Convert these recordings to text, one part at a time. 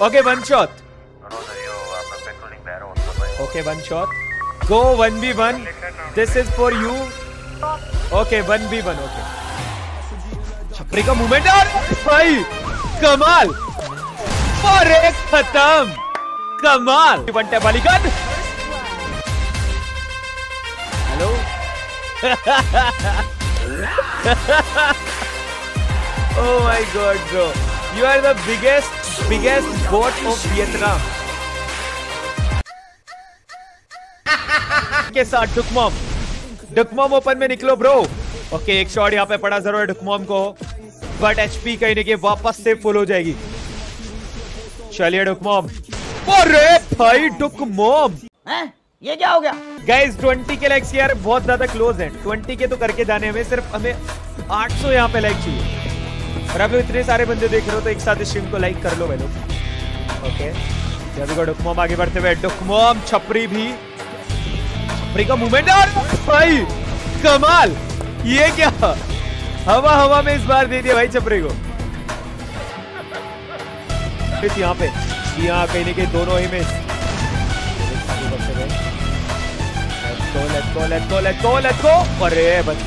Okay, one shot. Rosario, uh, patrolling Barrow on the way. Okay, one shot. Go 1v1. This is for you. Okay, 1v1. Okay. छपरी का movement और भाई कमाल अरे खत्म कमाल वन टैप वाली gun hello oh my god bro you are the biggest biggest bot of vietnam. के साथ डुकमॉम डुकमॉम ओपन में निकलो ब्रो ओके एक शॉट यहाँ पे पड़ा ज़रूर है डुकमॉम को बट एचपी कहीं ना कहीं वापस से फुल हो जाएगी. चलिए डुकमॉम अरे भाई डुकमॉम ये क्या हो गया? गाइस 20 के लाइक्स यार बहुत ज़्यादा क्लोज है. 20 के तो करके जाने हमें सिर्फ़ हमें 800 यहाँ पे लाइक चाहिए। और आप लोग इतने सारे बंदे देख रहे हो तो एक साथ स्ट्रीम को लाइक कर लो भाई लोग। ओके जब डुकमोम आगे बढ़ते हुए डुकमोम छपरी भी। छपरी का मूवमेंट और भाई कमाल! ये क्या? हवा हवा में इस बार दे दिया भाई छपरी को। फिर यहाँ पे। यहाँ कहीं ना कहीं दोनों ही में। Let's go, let's go, let's go, let's go, let's go. अरे बच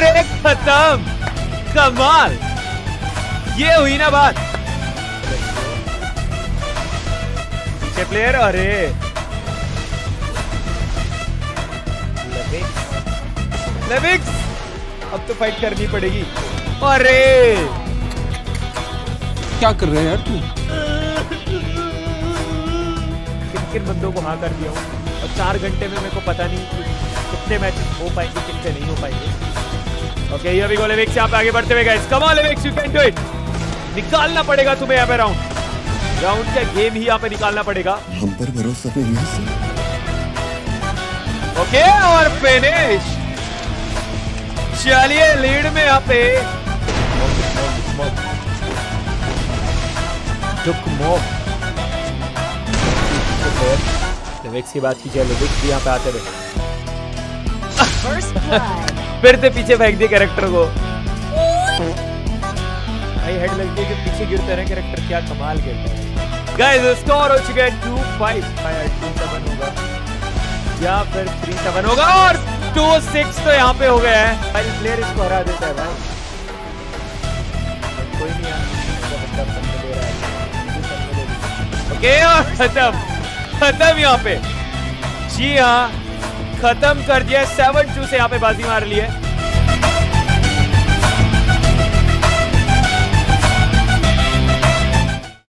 अरे खत्म। कमाल। ये हुई ना बात। पीछे प्लेयर अरे। लेविक्स अब तो फाइट करनी पड़ेगी। अरे। क्या कर रहे हैं यार तू? किन किन बंदों को हाँ कर दिया हूँ। और चार घंटे में मेरे को पता नहीं कितने मैच हो पाएँगे कितने नहीं हो पाएँगे। ओके ये भी गोले वेक्स यहाँ पे आगे बढ़ते हुए guys come on wax you can do it निकालना पड़ेगा तुम्हें यहाँ पे राउंड राउंड का गेम ही यहाँ पे निकालना पड़ेगा. हम पर भरोसा नहीं है। सर ओके और फिनिश चलिए लीड में यहाँ पे. लिविक्स की बात कीजिए लिविक्स भी यहाँ पे आते रहे blood. फिर से पीछे फेंक दिए कैरेक्टर को। भाई हेड लगती है कि पीछे गिरते रहे कैरेक्टर क्या कमाल गिरता है। गाइस स्कोर हो चुका है 2 5 शायद 2 7 होगा। या फिर 3 7 होगा और 2 6 तो यहाँ पे हो गया है। भाई प्लेयर इसको हरा देता है भाई। कोई नहीं यार है। खत्म। खत्म यहाँ पे। जी हाँ खत्म कर दिया सेवन टू से यहाँ पे बाजी मार ली है।